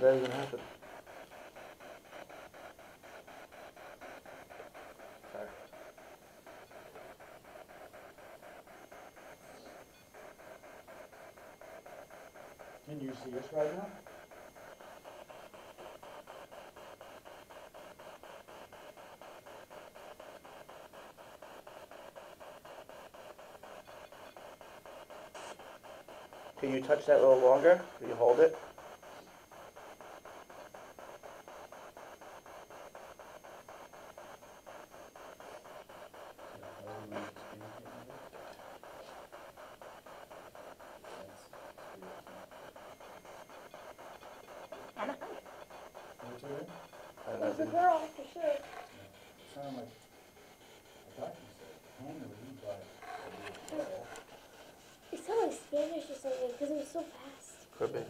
How'd that even happen? Sorry. Can you see us right now? Can you touch that a little longer? Can you hold it? What's her name? I don't It was a know. girl, for sure. Sounded like, I thought you said Henry, but. It sounded like Spanish or something, because it was so fast. Could be.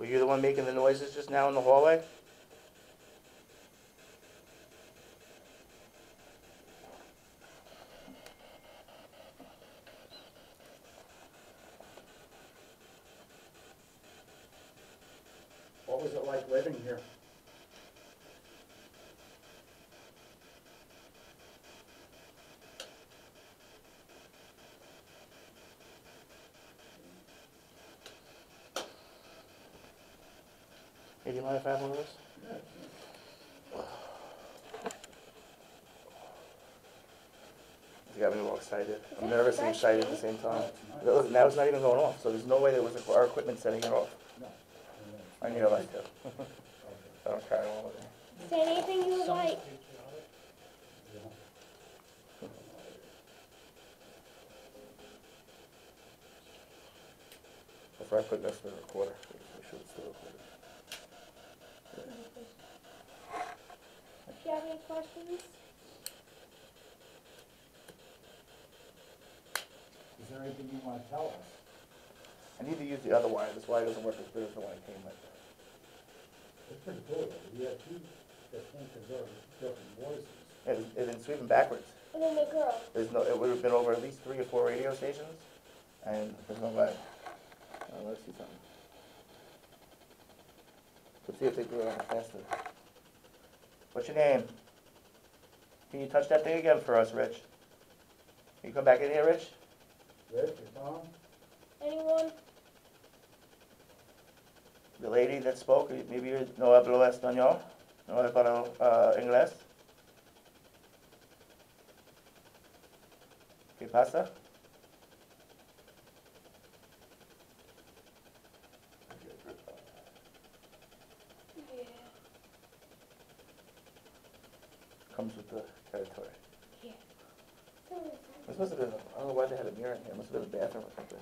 Were you the one making the noises just now in the hallway? What was it like living here? You mind if I have one of those? You got me all excited. I'm nervous and excited at the same time. Look, Now it's not even going off, so there's no way there was our equipment setting it off. No. I need a light too. I don't carry one with me. Say anything you would like. If I put next to the recorder, make sure it's still recorded. If you have any questions, Is there anything you wanna tell us? I need to use the other wire. This wire doesn't work as good as the one I came with. It's pretty cool, though. we have two distinct, different voices. It, it's sweeping backwards. and then the girl. There's no, it would have been over at least three or four radio stations, and there's no way. Uh, let's see something. Let's see if they do it on faster. What's your name? Can you touch that thing again for us, Rich? Can you come back in here, Rich? Rich or Tom? Anyone? The lady that spoke, maybe you no hablo español? No hablo, uh, inglés? ¿Qué pasa? Yeah. Comes with the territory. Yeah. This must have been, I don't know why they had a mirror in here, it must have been a bathroom or something.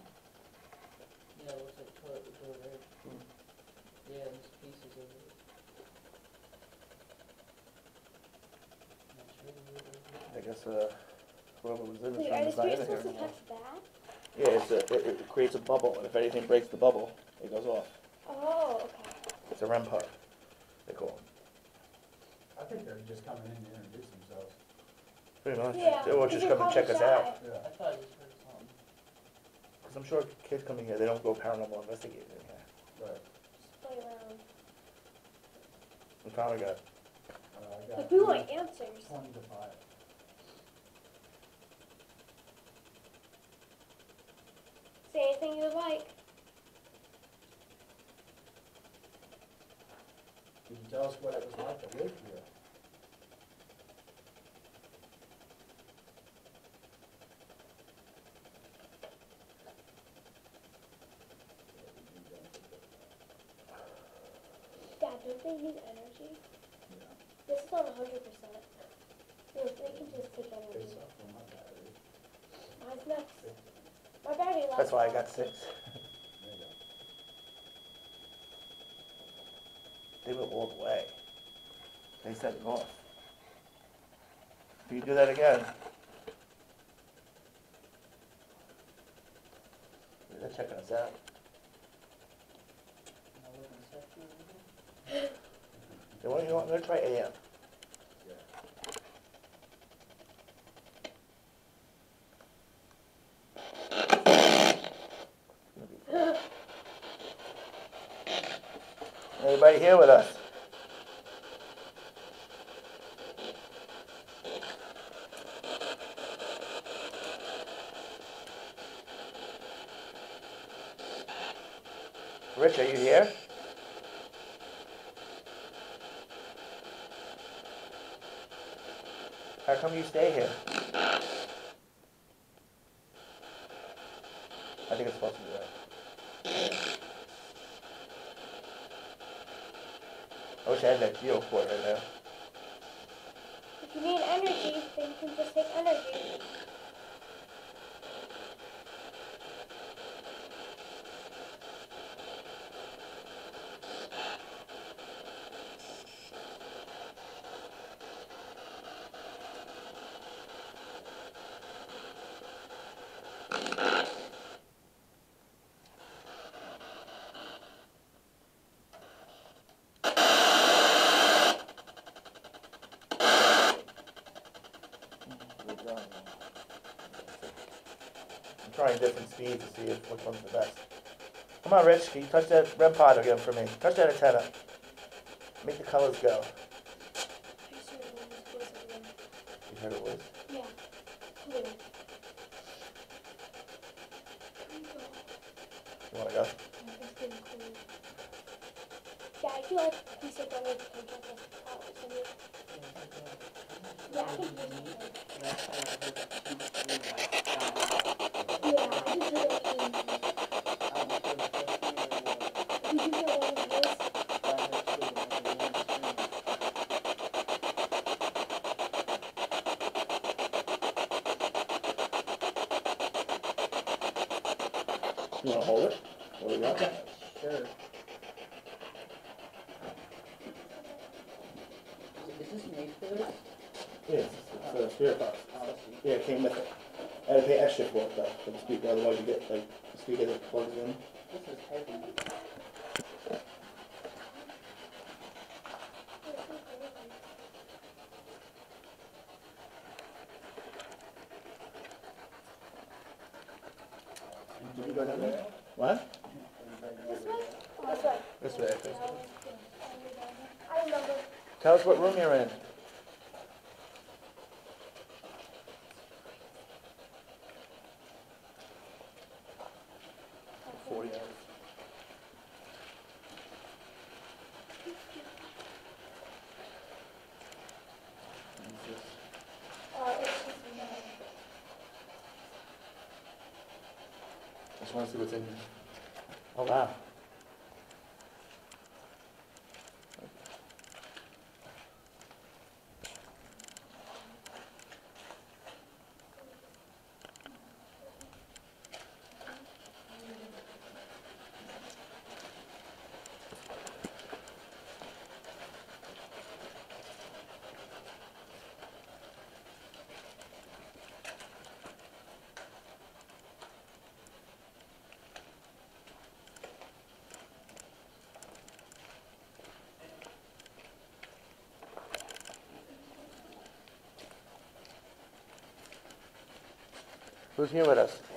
Yeah, it looks like toilet was over there. Hmm. Yeah, there's pieces of it. Not sure what it is. I guess, uh, whoever was in this Wait, room are the is not in streets here supposed to anymore. touch that? Yeah, it's a, it, it creates a bubble, and if anything breaks the bubble, it goes off. Oh, okay. It's a REM pod, they call them. I think they're just coming in to introduce themselves. Pretty much. Yeah. They will 'cause just they're come and check us shy. out. Yeah. I thought I just heard something. Because I'm sure kids coming here, they don't go paranormal investigating in here. Right. Just play around. We finally got, Uh, I got But we want answers. Twenty to five. Say anything you would like. Can you tell us what it was like to live here? Dad, don't they use energy? Yeah. This is not a hundred percent. No, they can just take It's energy. up for my battery. Ah, Mine's next. My battery lasts. that's why I got six. There you. They went all the way. They set it off. Can you do that again? They're checking us out. you want to try AM. Yeah. Anybody here with us? Wish I had that geo cord right now. If you need energy, then you can just take energy. I'm trying different to see if, which one's the best. Come on, Rich, can you touch that REM pod again for me? Touch that antenna. Make the colors go. You heard it was? Yeah. Clear. You wanna go? Yeah, I feel like he said that was control the power. Yeah, I think he's right. That's why I heard that two, three, like, five. Yeah, I just heard it in. I was the first thing that was- Did you hear one of his? I heard two, like, the one scream. You wanna hold it? What do we got? Sure. Is is this made for this? Yes, it's a spirit box. I see. Yeah, it came with it. I had to pay extra for it though, for the speaker, otherwise you get like, the speaker that plugs in. This is heavy. Did you go down there? What? This way? This way. This way, I think. I remember. Tell us what room you're in. Uh, just. Just wanna see what's in here. Oh, wow. Who's here with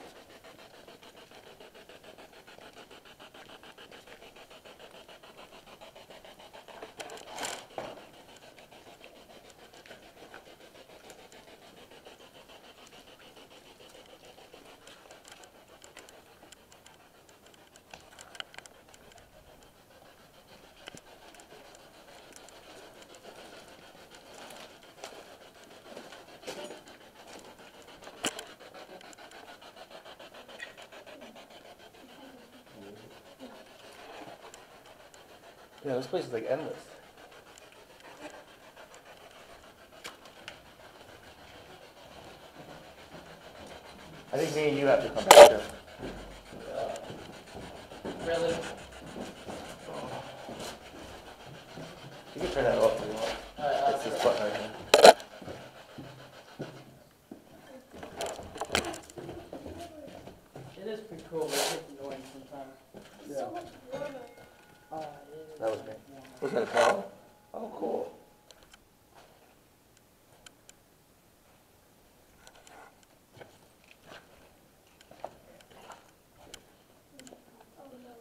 Yeah, this place is like endless. I think me and you have to come back too. Really? You can turn that off if you want. Alright, It's I'll- this button right here. It is pretty cool, but it gets annoying sometimes. It's so much warmer. Uh, it is That was me. warmer. Was that a call? Oh, cool.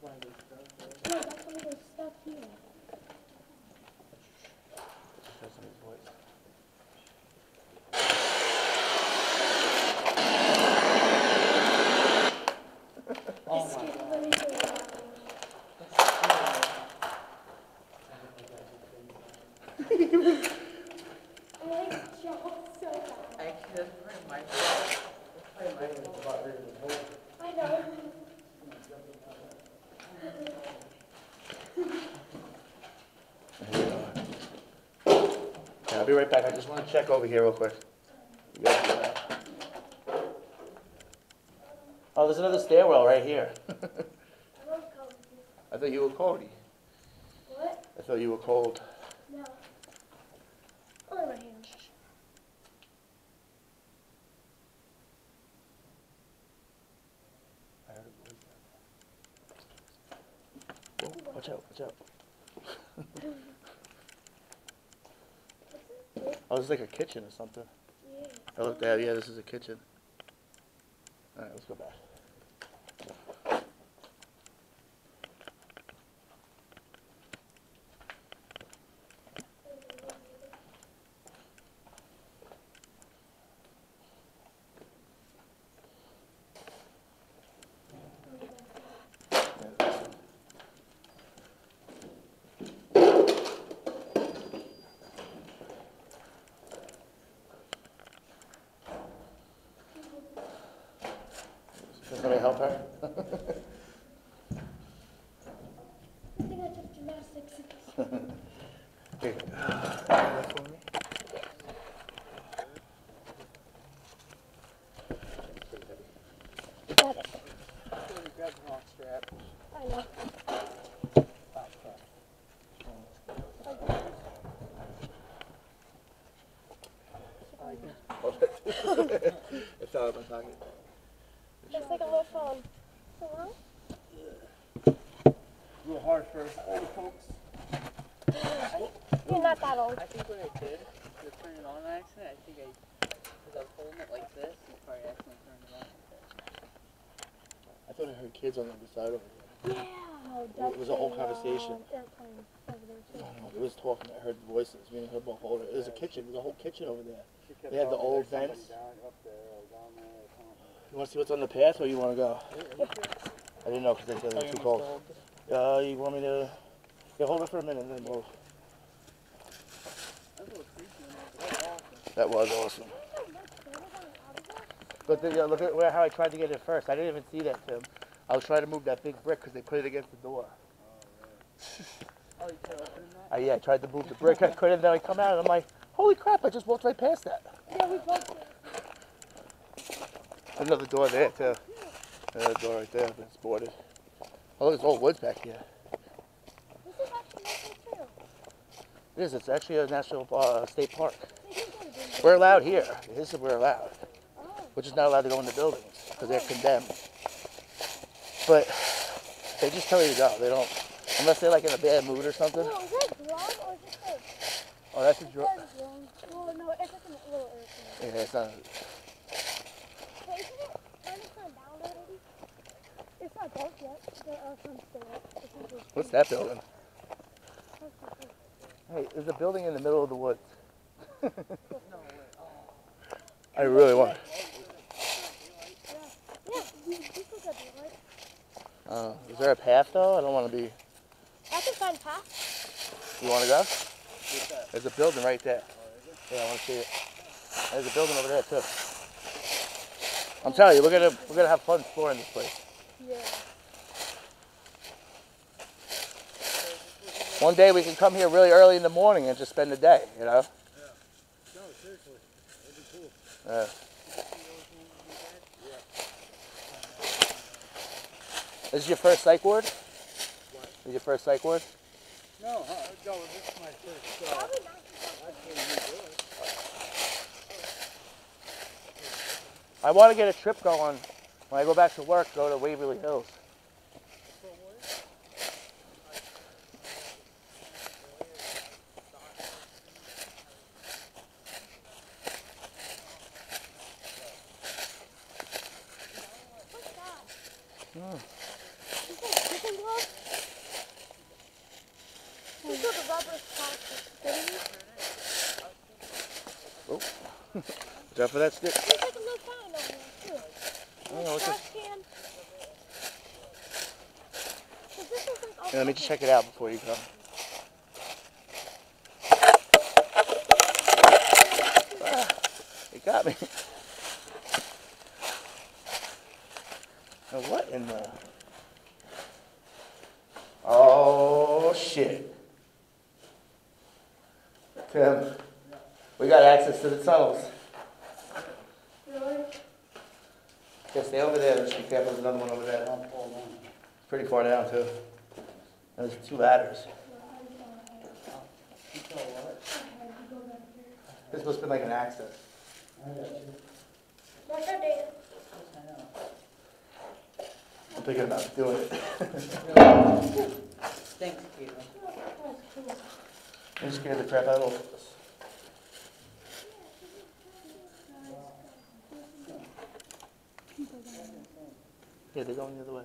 No, that's why they're stuck here. Listen to his voice. Oh It's my scary. god. Let me show you. That's scary. I like jumped so bad. Actually, that's probably my fault. That's probably my fault. About ready to vote. I know. Yeah, I'll be right back. I just want to check over here real quick. You guys do that. Oh, there's another stairwell right here. I. I thought you were Cody. What? I thought you were cold. No. Only my hand. I heard a voice. Whoa, watch out, watch out. Oh, this is like a kitchen or something. Yeah. I looked at, yeah, this is a kitchen. Alright, let's go back. Can I help her? I think I took gymnastics. Here. That for me? Got it. Somebody grab the wrong strap. I know. It's out of my pocket. It's like a little phone. Hello? A little harsh for older folks. You're not that old. I think what I did to turn it on accident, I think I, because I was holding it like this, and probably accidentally turned it on. I thought I heard kids on the other side over there. Yeah. It was a whole conversation. Airplane over there I too. don't know, It was talking, I heard voices, me and her both older. There's a kitchen, there's a whole kitchen over there. They had the old vents. Down, up there, or down there, or something. You wanna see what's on the path, or you wanna go? I didn't know, cause they said it was too cold. Uh, you want me to, yeah, hold it for a minute, and then we'll, That's a little creepy, man. That's awesome. that was awesome. But the, look at where, how I tried to get it first. I didn't even see that, Tim. I was trying to move that big brick because they put it against the door. Oh, you tried opening that? I, yeah, I tried to move the brick. I couldn't. Then I come out and I'm like, holy crap! I just walked right past that. Yeah, we both. Another door there too. Another door right there. It's boarded. Oh, there's old woods back here. This is actually not true. It is. It's actually a national uh, state park. They didn't go to Denver. We're allowed here. This is we're allowed. Oh. We're just not allowed to go in the buildings because they're condemned. But they just tell you to go. They don't, unless they're like in a bad mood or something. Is that or is it? Oh, that's a. That's. Well, no, it's just a little earth. Yeah, it's not. Wait, isn't it down already? It's not dark yet. The earth is still up. It's not just- What's that building? That's not good. Hey, there's a building in the middle of the woods. I really want. Yeah, you, you could go do it. Uh, is there a path though? I don't want to be. I can find path. You want to go? There's a building right there. Yeah, I want to see it. There's a building over there too. I'm telling you, we're gonna we're gonna have fun exploring this place. Yeah. One day we can come here really early in the morning and just spend the day. You know? Yeah. No, seriously, that'd be cool. Yeah. This is your first psych ward? Is your first psych ward? No, uh, no, this is my first, uh, Probably not. actually, you do it. I want to get a trip going. When I go back to work, go to Waverly Hills. What's that? Hmm. Is that chicken glove? These are the rubber plastic things. Is that for that stick? There's like a little fountain over there too. Oh, Little what's trash can. 'Cause this like Yeah, let me just check it out before you come. Ah, it got me. Now what in the? Oh shit. Tim, we got access to the tunnels. Really? Yeah, stay over there. Just be careful. There's another one over there. I'll pull down. Pretty far down too. And there's two ladders. You tell what? This must have been like an access. I got you. What's that data? I'm thinking about doing it. Thanks, Peter. I'm scared the crap out of us. Yeah, they're going the other way.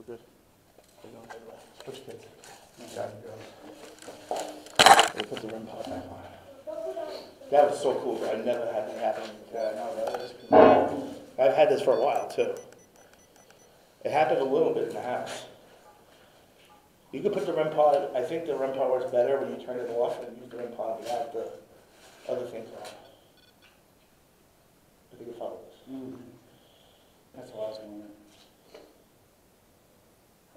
We're good. They're going the other way. Switch kids. Guys and girls. They put the rim back on. That was so cool, bro. I never had that happen. Yeah, no, that is cool. I've had this for a while too. It happened a little bit in the house. You could put the REM pod, I think the REM pod works better when you turn it off and use the REM pod without the other things on. I think it follows. Mm. That's what I was wondering.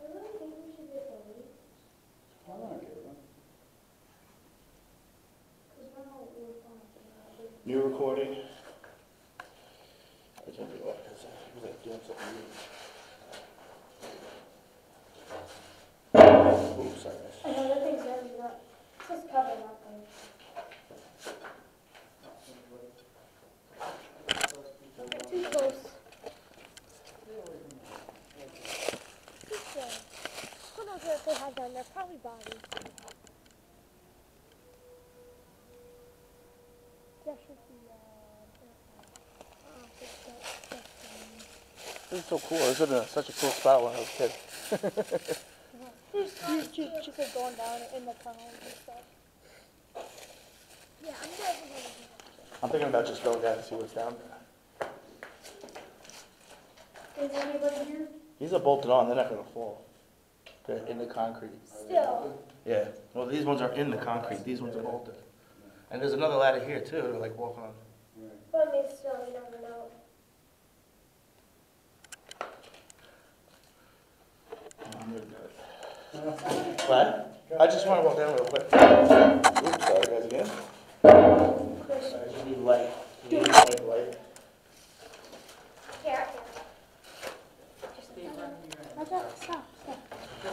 I really think we should get the lead, I wanna get one. because we're not really fun. New recording. I turned it off because I was like doing something weird. Oops, sorry. I know, that thing's heavy, but it's just covered up. and- Too close. Just, uh, who knows what they have down there, probably bodies. That should be, uh, it's that- that's, This is so cool. This was such a cool spot when I was a kid. There's there's two going down in the tunnels and stuff. Yeah, I'm definitely I'm thinking about just going down and see what's down there. that. Is anybody here? These are bolted on. They're not gonna fall. They're in the concrete. Still. Yeah. Well, these ones are in the concrete. These ones are bolted. And there's another ladder here too to like walk on. Right. But I mean, still, you never know. What? I just want to walk down real quick. Oops, sorry guys again. Chris, I just need light. Need like light. here, Just Stay right here. I got, stop, stop. Yeah,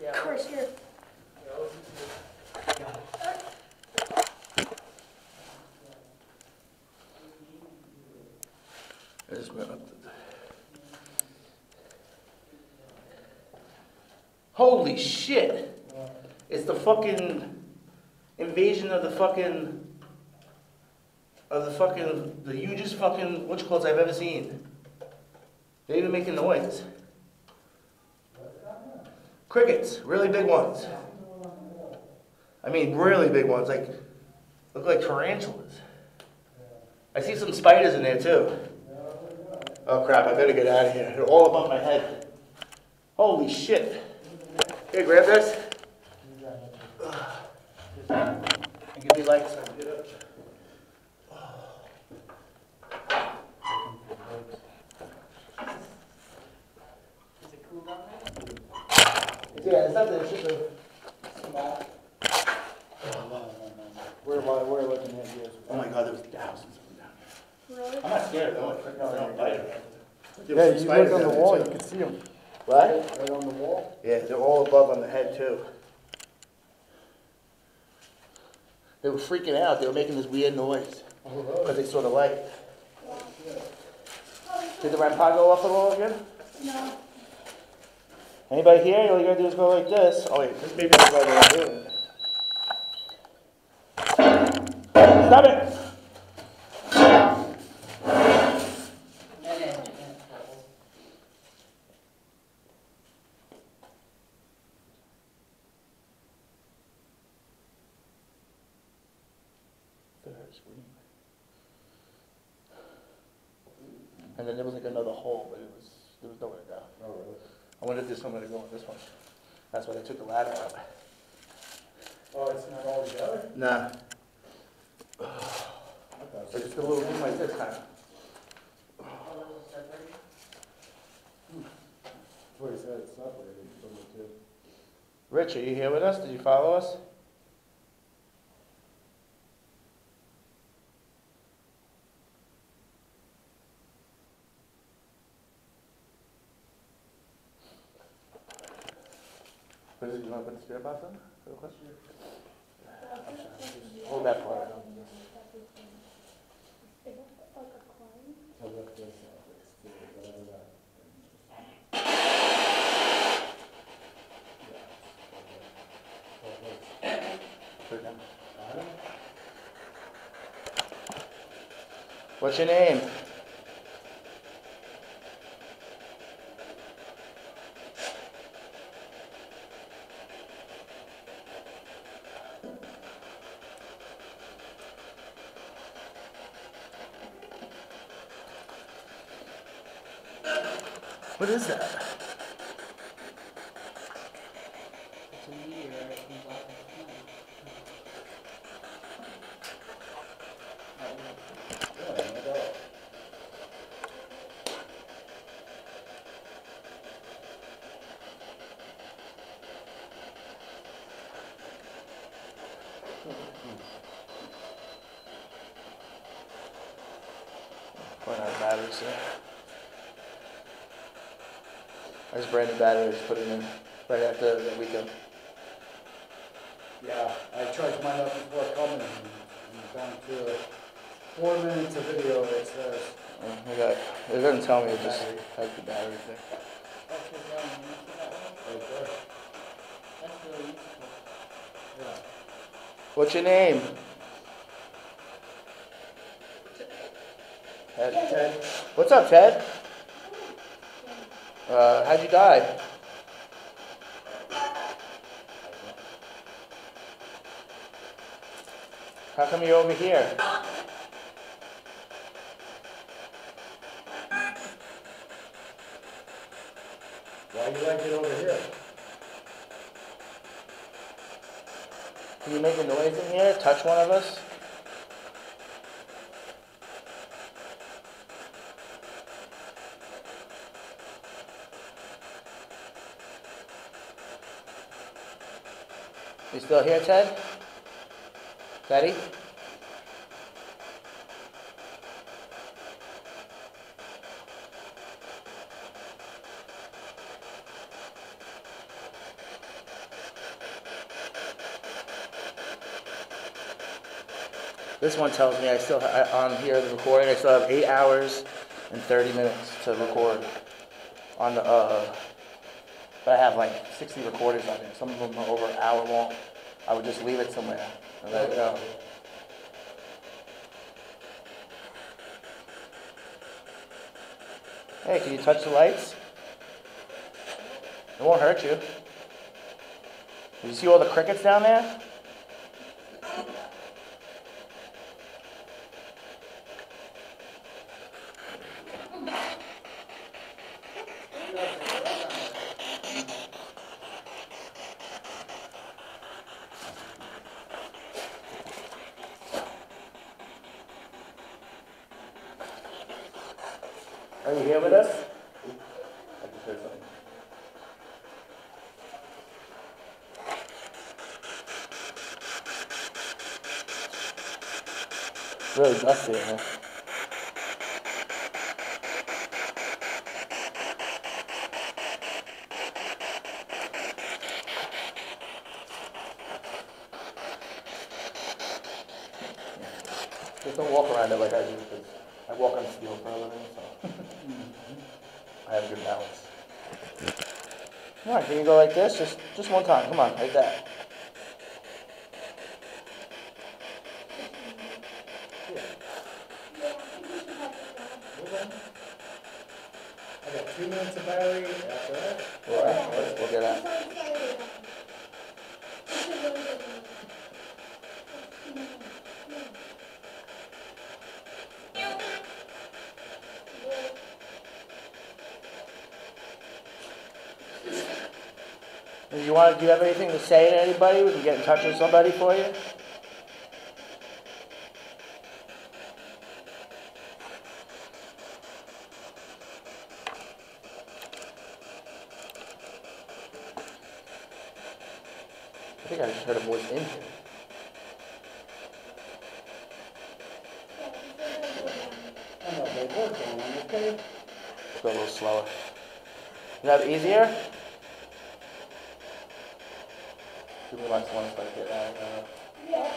Yeah. Chris, here. I just went up to the... Holy shit! It's the fucking invasion of the fucking of the fucking the hugest fucking witch clothes I've ever seen. They're even making noise. Crickets, really big ones. I mean, really big ones, like look like tarantulas. I see some spiders in there too. Oh crap, I better get out of here. They're all above my head. Holy shit. Here, grab this. And give me lights so I can get up. Is it cool down there? Yeah, it's nothing, it's just a small. No, no, no, no. We're, we're looking at yours. Oh my god, there was thousands of them down Really? there. I'm not scared, though, like, no, they don't bite it. There Yeah, was you some look spiders on the down there, wall, too. you can see them. What? Right on the wall? Yeah, they're all above on the head too. They were freaking out. They were making this weird noise Oh, because they saw the light. Did the REM pod go off at all again? No. Anybody here? All you gotta do is go like this. Oh wait, this maybe is the right way of doing it. Stop it! And then there was like another hole, but it was there was nowhere to go. Oh, really? I wondered if there's somewhere to go in this one. That's why they took the ladder out. Oh, it's not all together? Nah, it's just a little room like this kind of. All those are separated. That's what he said, it's separated from the two. Rich, are you here with us? Did you follow us? What is it, you Hold that part. Like a coin. So look this up, it's two, whatever that. Yeah. Put it down. Okay. What's your name? What is that? It's a meteor that comes off of the sun. That way. Yeah, no doubt. Run out of batteries here. There's brand new put it in right after the weekend. Yeah, I charged mine up before coming, and I'm down to four minutes of video, it says. Uh, I got, it doesn't tell me, it just has the battery thing. That's the one, you see that one? Right there. That's really useful. Yeah. What's your name? Ted. Ted, What's up, Ted? Uh, how'd you die? How come you're over here? why you like it over here? Can you make a noise in here? Touch one of us? You still here, Ted? Teddy? This one tells me I still, I, on here, the recording, I still have eight hours and 30 minutes to record on the, uh, but I have like 60 recordings on there. Some of them are over an hour long. I would just leave it somewhere and let go. Hey, can you touch the lights? It won't hurt you. Did you see all the crickets down there? Are you here with us? I just heard something. Really dusty in here. Just don't walk around it like I do, because I walk on steel for a living, so. Mm-hmm. I have good balance. On, can you go like this? Just, just one time, come on, like that. Yeah, I think we should have it done. I got two minutes of battery after that. All right, let's look at that. I'm so excited about it. It's a really good one. Yeah. Do you want, do you have anything to say to anybody? We can get in touch with somebody for you? I think I just heard a voice in here. Go a little slower. Is that easier? We want to want to get out, uh, Yes.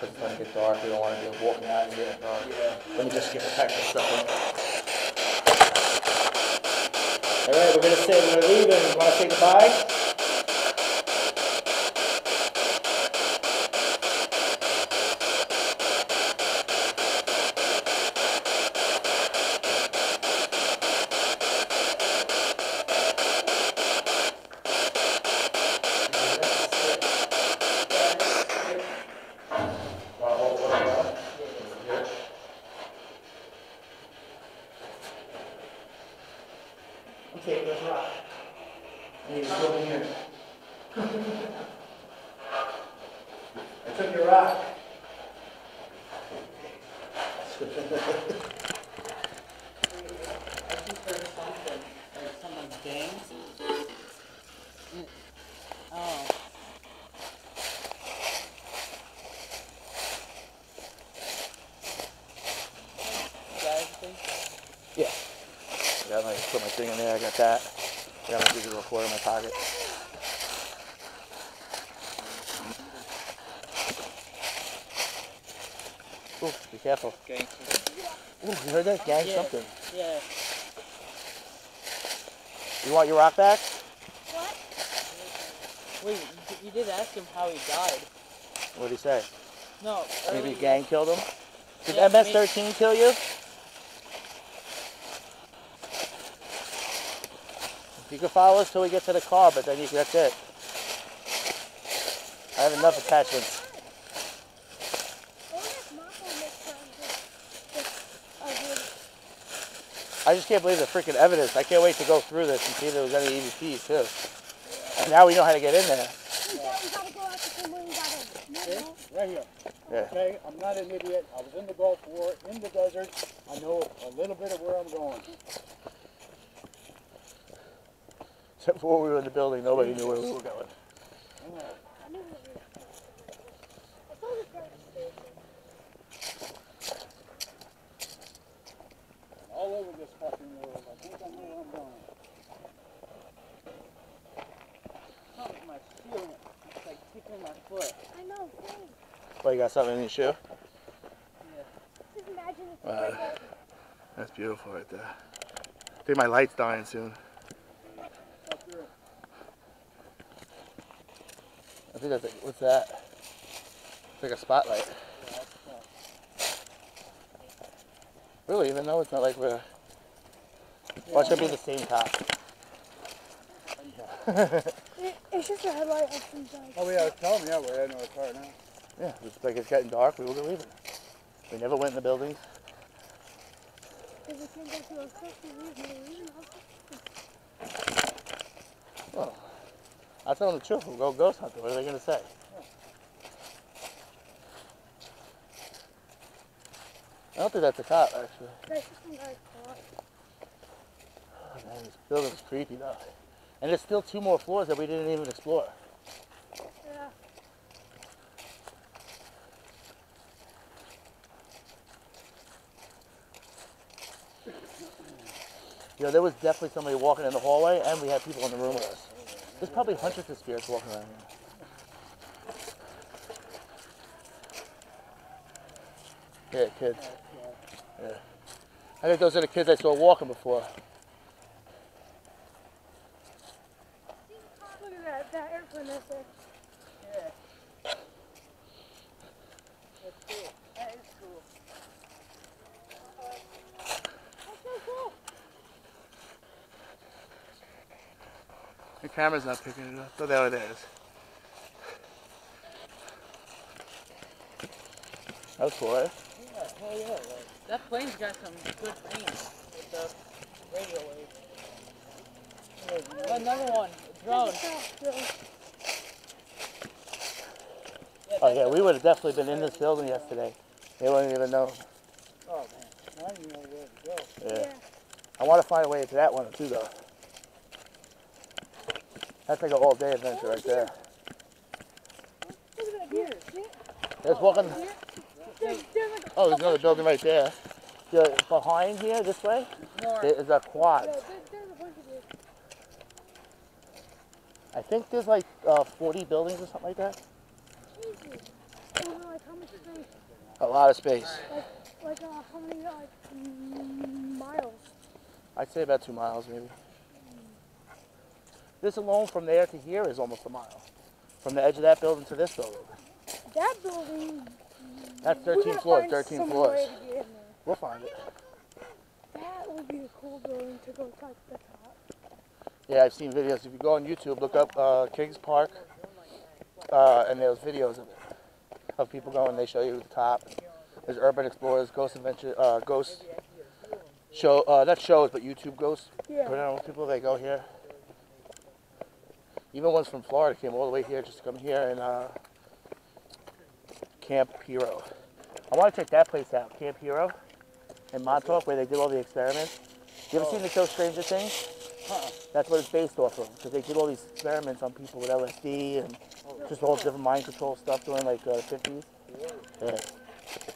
because it's gonna get dark, we don't wanna be walking out of here. Uh, Let me just get a pack of stuff in. All right, we're gonna say, we're leaving, you wanna say goodbye? I'm taking this rock. I need to go in here. I took your rock. I just heard something, like someone's gangs. Mm. Oh. Guys, think? Yeah. I got my, put my thing in there, I got that. I got my digital recorder in my pocket. Ooh, be careful. Gangsters. Ooh, you heard that? Gang Yeah. something. Yeah. You want your rock back? What? Wait, you did ask him how he died. What'd he say? No. Maybe a gang killed him? Did Yeah, MS-13 kill you? You can follow us till we get to the car, but then you, that's it. I have enough attachments. I just can't believe the freaking evidence. I can't wait to go through this and see if there was any EVPs too. And now we know how to get in there. We gotta, we gotta go out the same way we got in. No, Okay, no. right here. Yeah. Okay, I'm not an idiot. I was in the Gulf War, in the desert. I know a little bit of where I'm going. Except for when we were in the building, nobody knew where we were going. Hang. I knew we were. I thought it was station. All over this fucking world. I think I know where I'm going. Something my feeling it. It's like tickling my foot. I know, same. Well, you got something in your shoe? Yeah. Just imagine Wow. it's like That's beautiful right there. I think my light's dying soon. Up there. I think that's like, what's that? It's like a spotlight. Really, even though it's not like we're. Watch it be the same top. It, it's just a headlight of some like. Oh, yeah, tell me, yeah, we're heading to the car now. Yeah, it's like it's getting dark. We were leaving. We never went in the buildings. Because we can't go to those customers, maybe, you know. Well, I tell them the truth. We'll go ghost hunting. What are they going to say? I don't think that's a cop, actually. That's. Oh, man, this building's creepy, though. And there's still two more floors that we didn't even explore. Yeah. You there was definitely somebody walking in the hallway, and we had people in the room with us. There's probably hundreds of spirits walking around here. Yeah, kids. Yeah. I think those are the kids I saw walking before. Look at that, that airplane there. Yeah. That's cool. That is cool. That's so cool. The camera's not picking it up. Oh, there it is. That was cool, eh? Yeah, hell yeah. Like, that plane's got some good things with the radio waves. There's Another one, a drone. Yeah, Oh yeah, we would have definitely been in this building yesterday. They wouldn't even know. Oh, man, I don't even know where to go. Yeah. Yeah. I want to find a way into that one too, though. That's like an all-day adventure right there. Look at that There's walking. Here. There's, there's like a Oh, there's another building right there. The, behind here, this way, more. there is a quad. Yeah, there's, there's a bunch of it. I think there's like uh, 40 buildings or something like that. Jesus. I don't know, like how much space? A lot of space. Like, like uh, how many like miles? I'd say about two miles, maybe. This alone from there to here is almost a mile. From the edge of that building to this building. That building. That's we 13 gotta floors, find 13 floors. way to get in there. We'll find it. That would be a cool building to go touch the top. Yeah, I've seen videos. If you go on YouTube, look up uh, Kings Park, uh, and there's videos of it, of people going. They show you the top. There's Urban Explorers, Ghost Adventure, uh, Ghost show, uh, not shows, but YouTube ghosts. Yeah. Put it on people. They go here. Even ones from Florida came all the way here just to come here and uh, Camp Hero. I want to check that place out, Camp Hero, in Montauk, where they did all the experiments. You ever seen the show Stranger Things? Huh. That's what it's based off of, because they did all these experiments on people with LSD and just all different mind control stuff during like uh, the 50s. Yeah.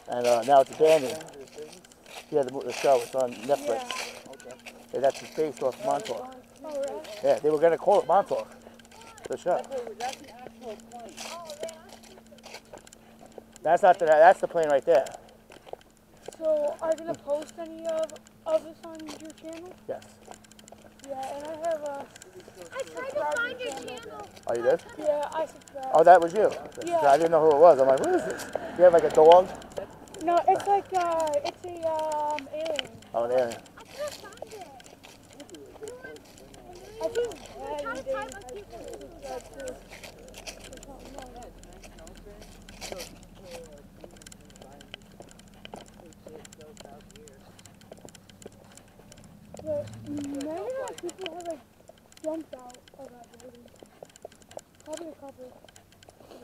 And uh, now it's abandoned. Yeah, the, the show, it's on Netflix. Yeah, that's just based off Montauk. Oh? Yeah, they were gonna call it Montauk. The show. That's the actual plane. That's not the, that's the plane right there. So, are you gonna post any of, of this on your channel? Yes. Yeah, and I have a. I tried to find your channel. Oh, you did? Yeah, I subscribe. Oh, that was you. Yeah. I didn't know who it was. I'm like, what is this? You have like a dog? No, it's like uh, it's a um alien. Oh, there. I can't find it. I think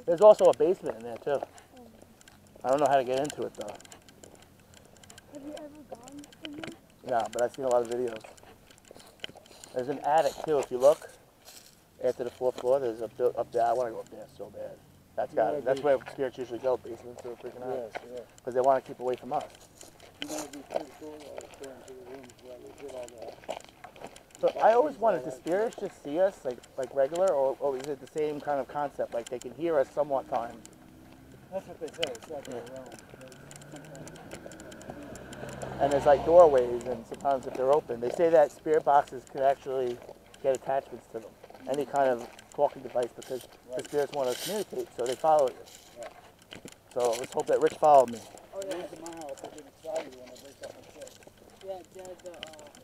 There's also a basement in there too. I don't know how to get into it though. Have you ever gone in there? Yeah, but I've seen a lot of videos. There's an attic too. If you look after the fourth floor, there's a built up there. I want to go up there so bad. That's got Yeah, That's where spirits usually go. Basements are freaking out Yes, yeah. because they want to keep away from us. You know, it'd be pretty cool, going to the rooms where they did all. So I always wanted, do spirits just see us like like regular, or, or is it the same kind of concept? Like they can hear us somewhat time. That's what they say, it's like Yeah. And there's like doorways, and sometimes if they're open, they say that spirit boxes can actually get attachments to them. Any kind of talking device, because the spirits want to communicate, so they follow you. So let's hope that Rich followed me. Oh, yeah. My house, I get excited when I wake up shit. Yeah, yeah, the, uh,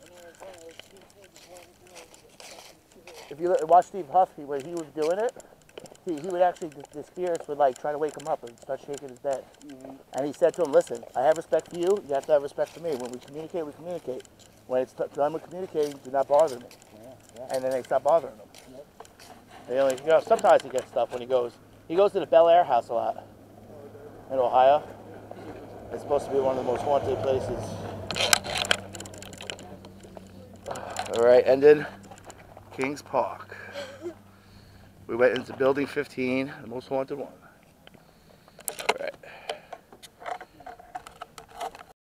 in Arizona, it's two things before we do it. If you look, watch Steve Huffy, where he was doing it, he, he would actually, the, the spirits would like try to wake him up and start shaking his bed. And he said to him, listen, I have respect for you, you have to have respect for me. When we communicate, we communicate. When it's t- done with communicating, do not bother me. Yeah, yeah. And then they stop bothering him. Only, you know, sometimes he gets stuff when he goes, he goes to the Bellaire house a lot in Ohio. It's supposed to be one of the most haunted places. All right, then Kings Park. We went into building 15, the most haunted one.